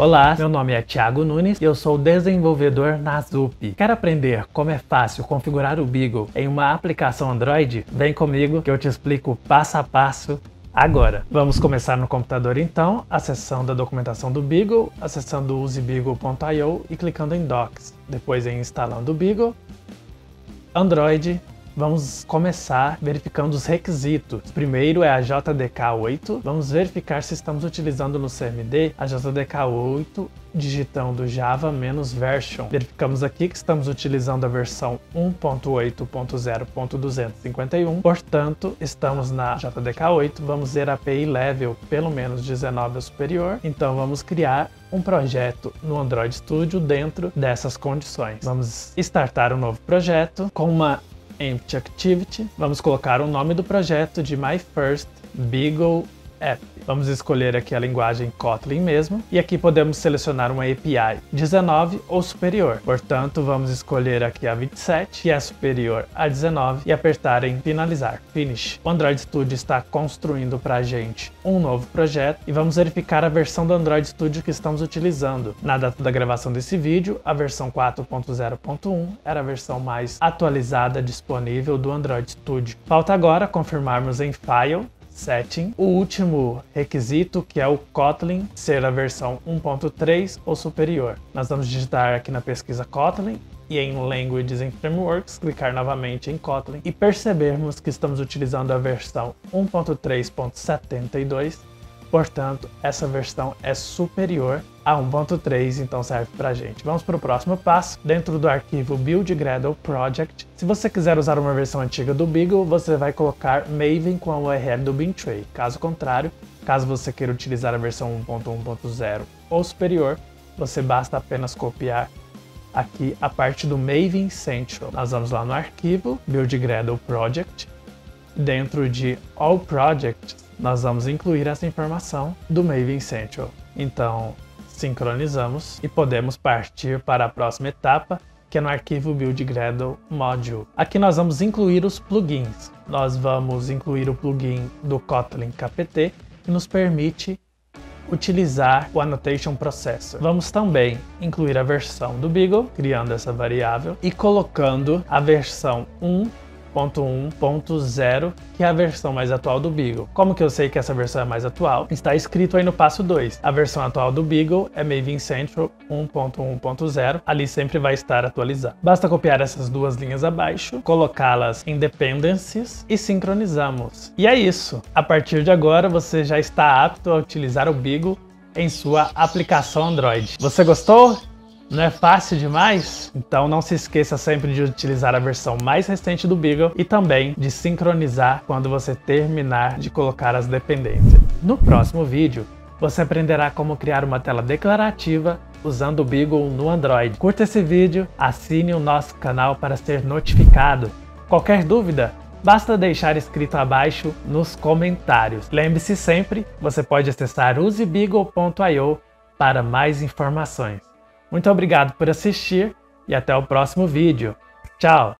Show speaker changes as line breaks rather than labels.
Olá, meu nome é Thiago Nunes e eu sou desenvolvedor na Zup. Quer aprender como é fácil configurar o Beagle em uma aplicação Android? Vem comigo que eu te explico passo a passo agora. Vamos começar no computador então, acessando a documentação do Beagle, acessando usebeagle.io e clicando em Docs. Depois em instalando o Beagle, Android, Vamos começar verificando os requisitos. Primeiro é a JDK8. Vamos verificar se estamos utilizando no CMD a JDK8 digitando java version. Verificamos aqui que estamos utilizando a versão 1.8.0.251, portanto, estamos na JDK8, vamos ver a API level pelo menos 19 ou superior, então vamos criar um projeto no Android Studio dentro dessas condições. Vamos startar um novo projeto com uma Empty Activity, vamos colocar o nome do projeto de My First Beagle App. Vamos escolher aqui a linguagem Kotlin mesmo, e aqui podemos selecionar uma API 19 ou superior. Portanto, vamos escolher aqui a 27, que é superior a 19, e apertar em finalizar, Finish. O Android Studio está construindo para a gente um novo projeto, e vamos verificar a versão do Android Studio que estamos utilizando. Na data da gravação desse vídeo, a versão 4.0.1 era a versão mais atualizada disponível do Android Studio. Falta agora confirmarmos em File setting. O último requisito, que é o Kotlin, ser a versão 1.3 ou superior. Nós vamos digitar aqui na pesquisa Kotlin e em Languages and Frameworks, clicar novamente em Kotlin e percebermos que estamos utilizando a versão 1.3.72 Portanto, essa versão é superior a 1.3, então serve pra gente. Vamos para o próximo passo. Dentro do arquivo Build Gradle Project, se você quiser usar uma versão antiga do Beagle, você vai colocar Maven com a URL do Bintray. Caso contrário, caso você queira utilizar a versão 1.1.0 ou superior, você basta apenas copiar aqui a parte do Maven Central. Nós vamos lá no arquivo Build Gradle Project. Dentro de All Projects, nós vamos incluir essa informação do Maven Central. Então, sincronizamos e podemos partir para a próxima etapa, que é no arquivo Build Gradle Module. Aqui nós vamos incluir os plugins. Nós vamos incluir o plugin do Kotlin KPT, que nos permite utilizar o Annotation Processor. Vamos também incluir a versão do Beagle, criando essa variável, e colocando a versão 1 1.1.0, que é a versão mais atual do Beagle. Como que eu sei que essa versão é mais atual? Está escrito aí no passo 2. A versão atual do Beagle é Maven Central 1.1.0, ali sempre vai estar atualizado. Basta copiar essas duas linhas abaixo, colocá-las em dependencies e sincronizamos. E é isso. A partir de agora você já está apto a utilizar o Beagle em sua aplicação Android. Você gostou? Não é fácil demais? Então não se esqueça sempre de utilizar a versão mais recente do Beagle e também de sincronizar quando você terminar de colocar as dependências. No próximo vídeo, você aprenderá como criar uma tela declarativa usando o Beagle no Android. Curta esse vídeo, assine o nosso canal para ser notificado. Qualquer dúvida, basta deixar escrito abaixo nos comentários. Lembre-se sempre, você pode acessar usebeagle.io para mais informações. Muito obrigado por assistir e até o próximo vídeo. Tchau!